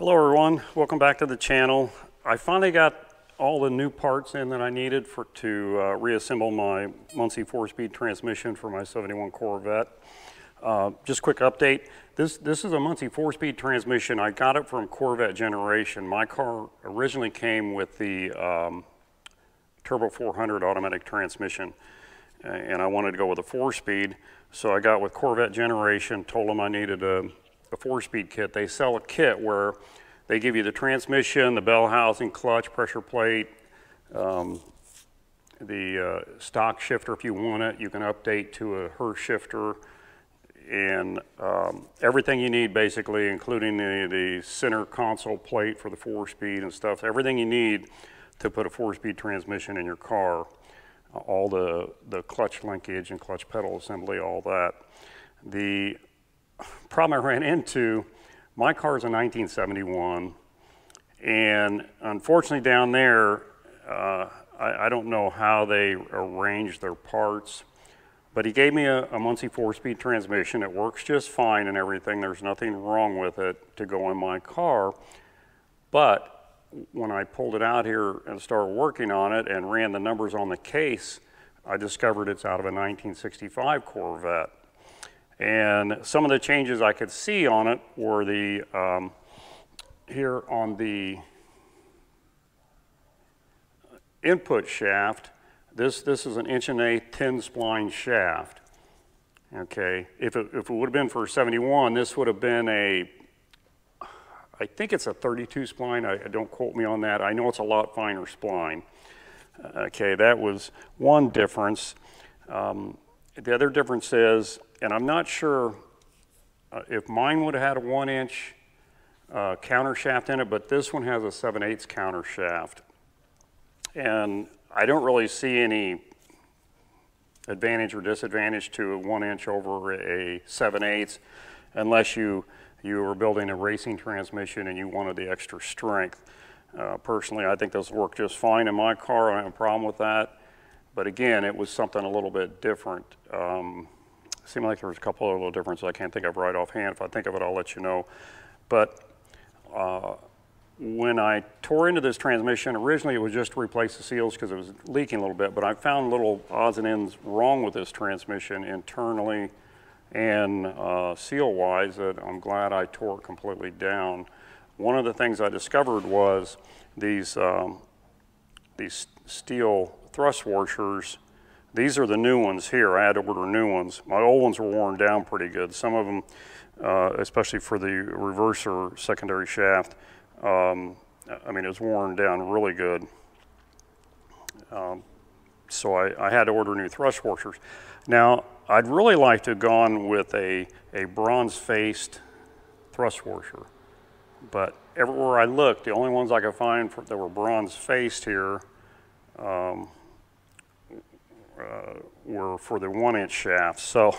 Hello everyone, welcome back to the channel. I finally got all the new parts in that I needed for to uh, reassemble my Muncie four-speed transmission for my 71 Corvette. Uh, just quick update, this, this is a Muncie four-speed transmission. I got it from Corvette Generation. My car originally came with the um, Turbo 400 automatic transmission and I wanted to go with a four-speed. So I got with Corvette Generation, told them I needed a, a four-speed kit. They sell a kit where they give you the transmission, the bell housing, clutch, pressure plate, um, the uh, stock shifter if you want it. You can update to a Hurst shifter and um, everything you need basically, including the, the center console plate for the four-speed and stuff. Everything you need to put a four-speed transmission in your car all the, the clutch linkage and clutch pedal assembly, all that. The problem I ran into, my car is a 1971, and unfortunately down there, uh, I, I, don't know how they arrange their parts, but he gave me a, a Muncie four-speed transmission. It works just fine and everything. There's nothing wrong with it to go in my car, but when I pulled it out here and started working on it and ran the numbers on the case, I discovered it's out of a 1965 Corvette. And some of the changes I could see on it were the, um, here on the input shaft, this, this is an inch and eighth 10 spline shaft. Okay, if it, if it would have been for 71, this would have been a I think it's a 32 spline. I, don't quote me on that. I know it's a lot finer spline. Okay, that was one difference. Um, the other difference is, and I'm not sure uh, if mine would have had a one inch uh, counter shaft in it, but this one has a 7 8 counter shaft. And I don't really see any advantage or disadvantage to a one inch over a 7 8 unless you you were building a racing transmission and you wanted the extra strength. Uh, personally, I think those work just fine in my car. I don't have a problem with that. But again, it was something a little bit different. Um, seemed like there was a couple of little differences I can't think of right offhand. If I think of it, I'll let you know. But uh, when I tore into this transmission, originally it was just to replace the seals because it was leaking a little bit, but I found little odds and ends wrong with this transmission internally and uh, seal-wise, that I'm glad I tore it completely down. One of the things I discovered was these, um, these steel thrust washers. These are the new ones here. I had to order new ones. My old ones were worn down pretty good. Some of them, uh, especially for the reverser secondary shaft, um, I mean, it was worn down really good. Um, so I, I, had to order new thrust washers. Now, I'd really like to have gone with a, a bronze-faced thrust washer, but everywhere I looked, the only ones I could find for, that were bronze-faced here um, were for the one-inch shafts. So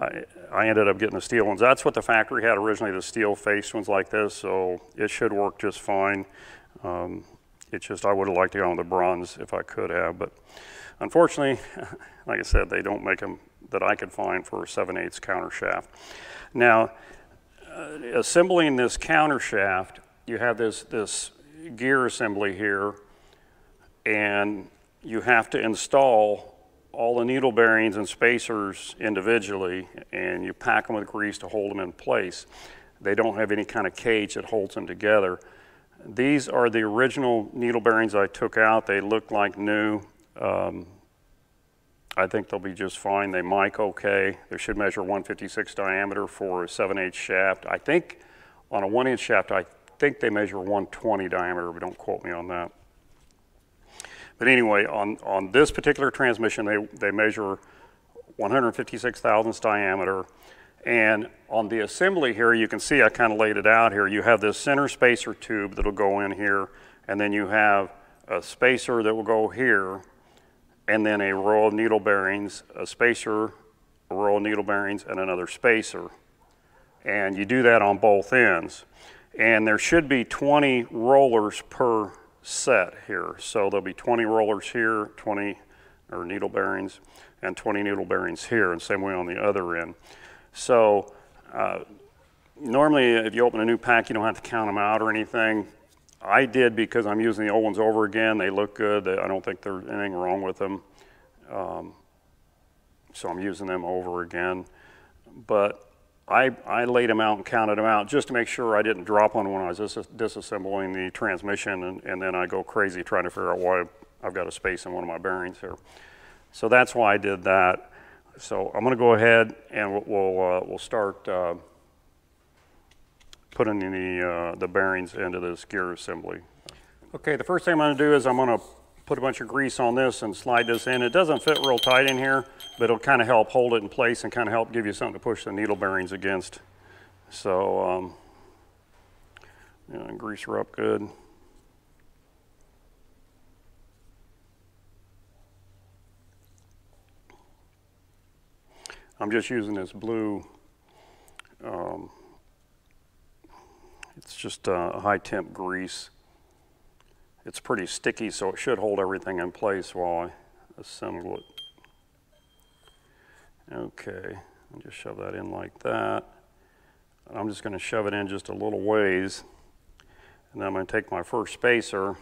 I, I, ended up getting the steel ones. That's what the factory had originally, the steel-faced ones like this, so it should work just fine. Um, it's just I would have liked to go on the bronze if I could have, but unfortunately, like I said, they don't make them that I could find for a 7 8 counter shaft. Now, uh, assembling this counter shaft, you have this, this gear assembly here, and you have to install all the needle bearings and spacers individually, and you pack them with grease to hold them in place. They don't have any kind of cage that holds them together. These are the original needle bearings I took out. They look like new. Um, I think they'll be just fine. They mic okay. They should measure 156 diameter for a 7 8 shaft. I think on a 1 inch shaft, I think they measure 120 diameter, but don't quote me on that. But anyway, on, on this particular transmission, they, they measure 156 thousandths diameter. And on the assembly here, you can see I kind of laid it out here. You have this center spacer tube that'll go in here, and then you have a spacer that will go here, and then a row of needle bearings, a spacer, a row of needle bearings, and another spacer. And you do that on both ends. And there should be 20 rollers per set here. So there'll be 20 rollers here, 20 or needle bearings, and 20 needle bearings here, and same way on the other end. So uh, normally, if you open a new pack, you don't have to count them out or anything. I did because I'm using the old ones over again. They look good. I don't think there's anything wrong with them. Um, so I'm using them over again. But I, I laid them out and counted them out just to make sure I didn't drop one when I was dis disassembling the transmission, and, and then I go crazy trying to figure out why I've got a space in one of my bearings here. So that's why I did that. So I'm going to go ahead and we'll, we'll, uh, we'll start uh, putting the, uh, the bearings into this gear assembly. Okay, the first thing I'm going to do is I'm going to put a bunch of grease on this and slide this in. It doesn't fit real tight in here, but it'll kind of help hold it in place and kind of help give you something to push the needle bearings against. So, um, grease her up good. I'm just using this blue, um, it's just a high temp grease. It's pretty sticky, so it should hold everything in place while I assemble it. Okay, I'll just shove that in like that. And I'm just gonna shove it in just a little ways. And then I'm gonna take my first spacer,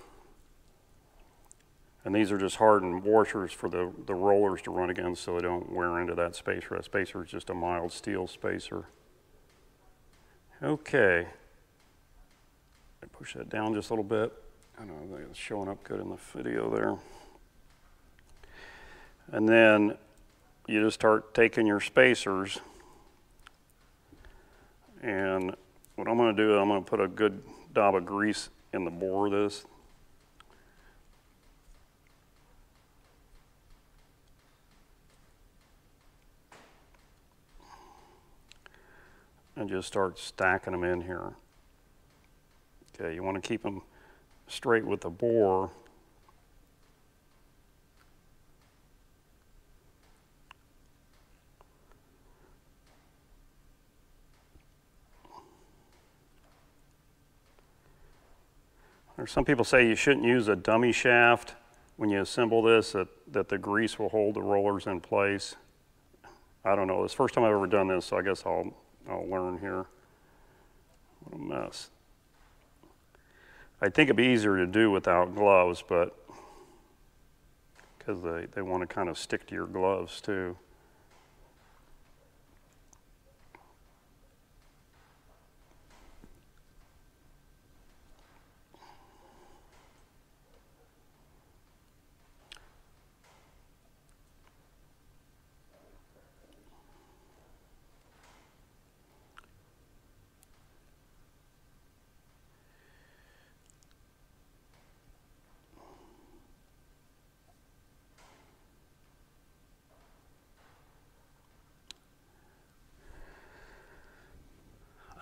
and these are just hardened washers for the, the rollers to run against so they don't wear into that spacer. That spacer is just a mild steel spacer. Okay. I push that down just a little bit. I don't know it's showing up good in the video there. And then you just start taking your spacers and what I'm going to do, is I'm going to put a good dab of grease in the bore of this. And just start stacking them in here. Okay, you want to keep them straight with the bore. Or some people say you shouldn't use a dummy shaft when you assemble this, that, that the grease will hold the rollers in place. I don't know. It's the first time I've ever done this, so I guess I'll, I'll learn here. What a mess. I think it'd be easier to do without gloves, but because they, they want to kind of stick to your gloves too.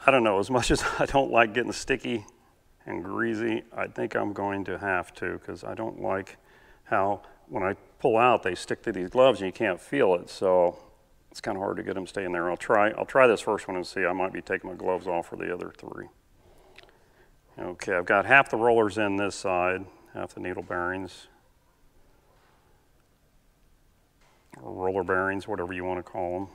I don't know, as much as I don't like getting sticky and greasy, I think I'm going to have to because I don't like how when I pull out they stick to these gloves and you can't feel it. So it's kind of hard to get them staying there. I'll try, I'll try this first one and see. I might be taking my gloves off for the other three. Okay, I've got half the rollers in this side, half the needle bearings. Roller bearings, whatever you want to call them.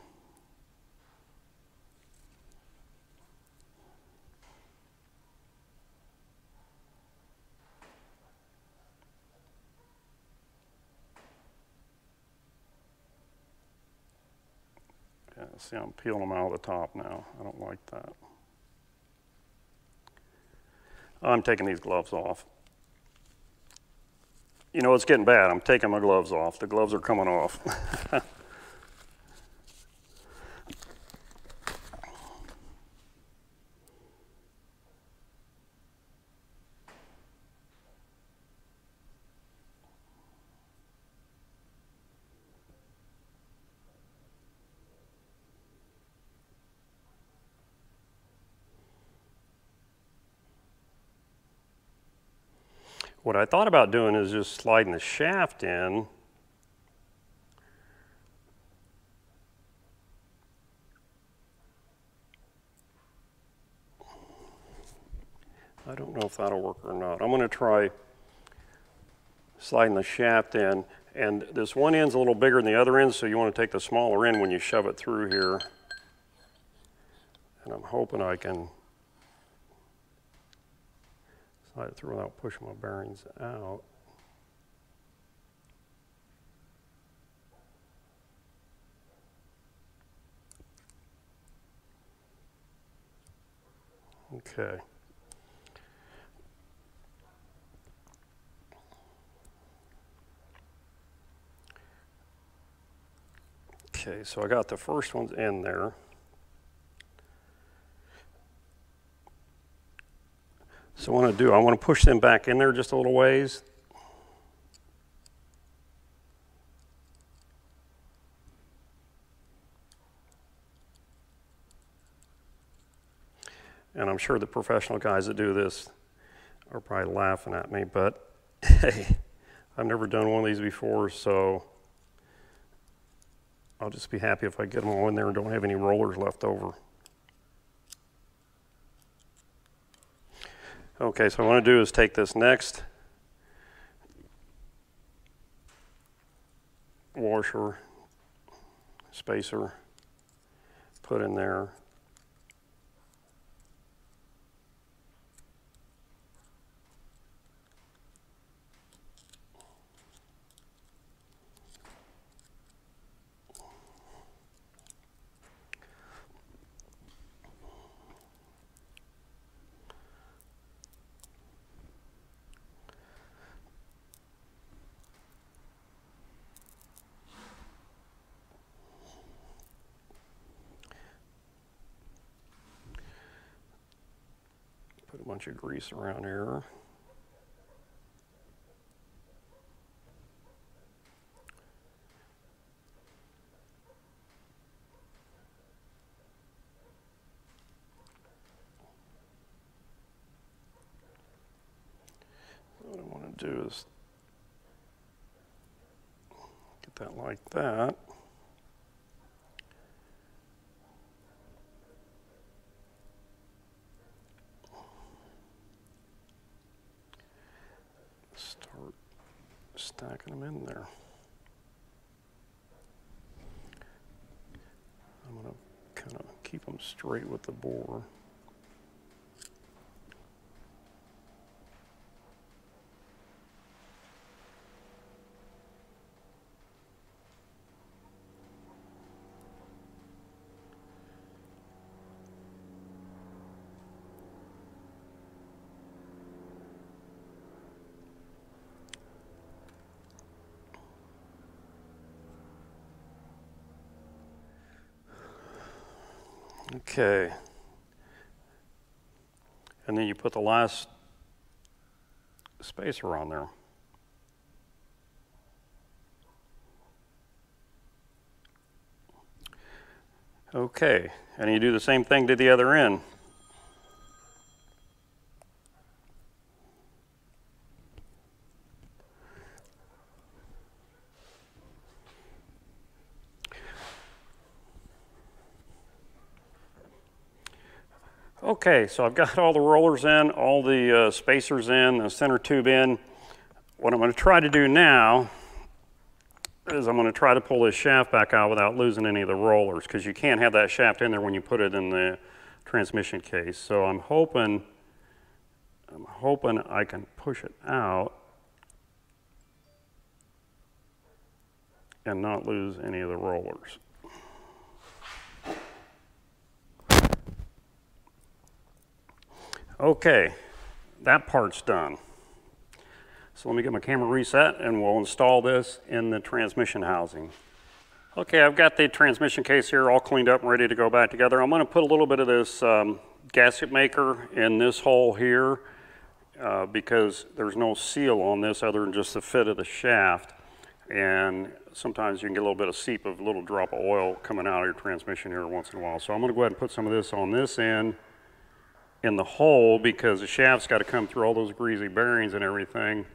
See, I'm peeling them out of the top now. I don't like that. I'm taking these gloves off. You know, it's getting bad. I'm taking my gloves off. The gloves are coming off. What I thought about doing is just sliding the shaft in I don't know if that'll work or not. I'm going to try sliding the shaft in. And this one end's a little bigger than the other end, so you want to take the smaller end when you shove it through here. And I'm hoping I can slide through without pushing my bearings out. Okay. Okay, so I got the first ones in there. So what I want to do, I want to push them back in there just a little ways. And I'm sure the professional guys that do this are probably laughing at me, but hey, I've never done one of these before, so I'll just be happy if I get them all in there and don't have any rollers left over. Okay, so what I want to do is take this next washer, spacer, put in there. Put a bunch of grease around here. What I want to do is get that like that. Start stacking them in there. I'm going to kind of keep with the bore. Okay. And then you put the last spacer on there. Okay, and you do the same thing to the other end. Okay, so I've got all the rollers in, all the uh, spacers in, the center tube in. What I'm going to try to do now is I'm going to try to pull this shaft back out without losing any of the rollers because you can't have that shaft in there when you put it in the transmission case. So I'm hoping, I'm hoping I can push it out and not lose any of the rollers. Okay, that part's done. So let me get my camera reset and we'll install this in the transmission housing. Okay, I've got the transmission case here all cleaned up and ready to go back together. I'm going to put a little bit of this um, gasket maker in this hole here uh, because there's no seal on this other than just the fit of the shaft. And sometimes you can get a little bit of seep of a little drop of oil coming out of your transmission here once in a while. So I'm going to go ahead and put some of this on this end in the hole because the shaft's got to come through all those greasy bearings and everything.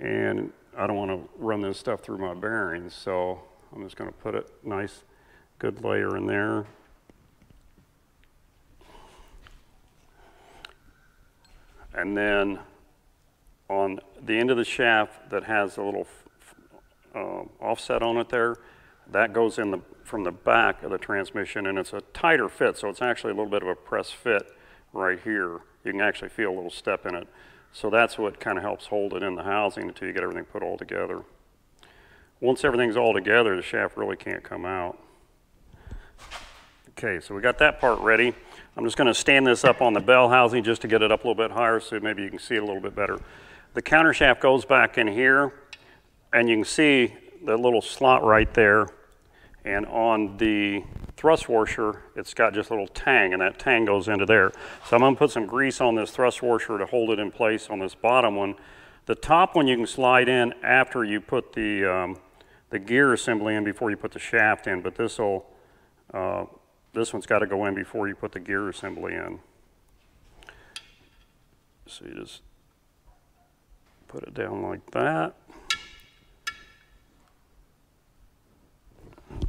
And I don't want to run this stuff through my bearings, so I'm just going to put a nice, good layer in there. And then on the end of the shaft that has a little uh, offset on it there, That goes in the, from the back of the transmission, and it's a tighter fit, so it's actually a little bit of a press fit right here. You can actually feel a little step in it. So that's what kind of helps hold it in the housing until you get everything put all together. Once everything's all together, the shaft really can't come out. Okay, so we got that part ready. I'm just gonna stand this up on the bell housing just to get it up a little bit higher so maybe you can see it a little bit better. The counter shaft goes back in here and you can see the little slot right there. And on the thrust washer, it's got just a little tang and that tang goes into there. So I'm gonna put some grease on this thrust washer to hold it in place on this bottom one. The top one you can slide in after you put the, um, the gear assembly in before you put the shaft in, but this will, uh, this one's got to go in before you put the gear assembly in. So you just put it down like that.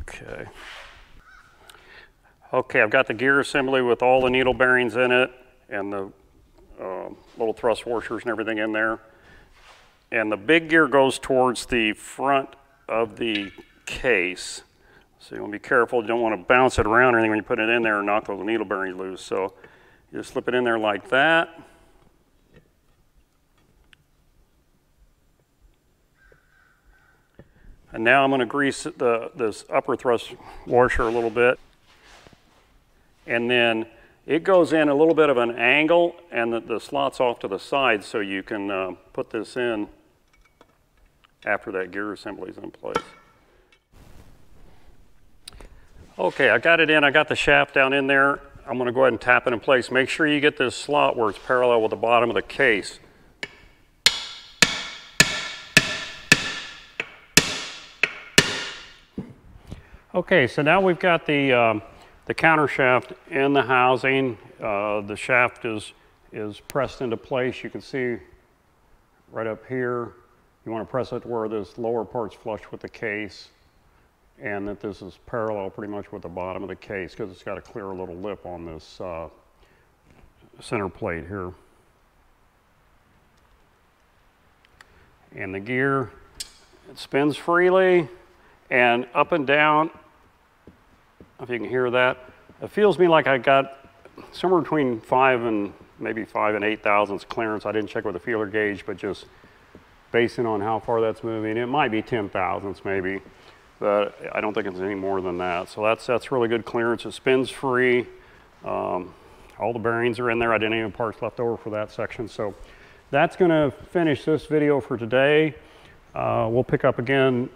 Okay. Okay, I've got the gear assembly with all the needle bearings in it and the uh, little thrust washers and everything in there. And the big gear goes towards the front of the case. So you want to be careful. You don't want to bounce it around or anything when you put it in there and knock those needle bearings loose. So you just slip it in there like that. And now I'm going to grease the, this upper thrust washer a little bit. And then it goes in a little bit of an angle and the, the slot's off to the side so you can uh, put this in after that gear assembly is in place. Okay, I got it in. I got the shaft down in there. I'm going to go ahead and tap it in place. Make sure you get this slot where it's parallel with the bottom of the case. Okay, so now we've got the, um, the counter shaft in the housing. Uh, the shaft is, is pressed into place. You can see right up here. You want to press it where this lower part's flush with the case and that this is parallel pretty much with the bottom of the case because it's got a clear little lip on this uh, center plate here. And the gear, it spins freely and up and down, if you can hear that, it feels me like I got somewhere between five and maybe five and eight thousandths clearance. I didn't check with the feeler gauge, but just basing on how far that's moving, it might be 10 thousandths maybe but I don't think it's any more than that. So that's, that's really good clearance. It spins free. Um, all the bearings are in there. I didn't any parts left over for that section. So that's gonna finish this video for today. Uh, we'll pick up again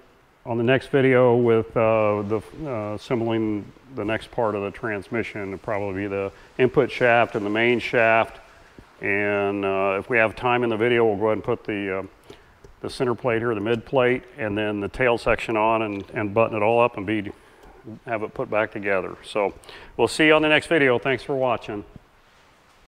on the next video with uh, the uh, assembling the next part of the transmission. It'll probably be the input shaft and the main shaft. And uh, if we have time in the video, we'll go ahead and put the uh, the center plate here, the mid plate, and then the tail section on and, and button it all up and be have it put back together. So we'll see you on the next video. Thanks for watching.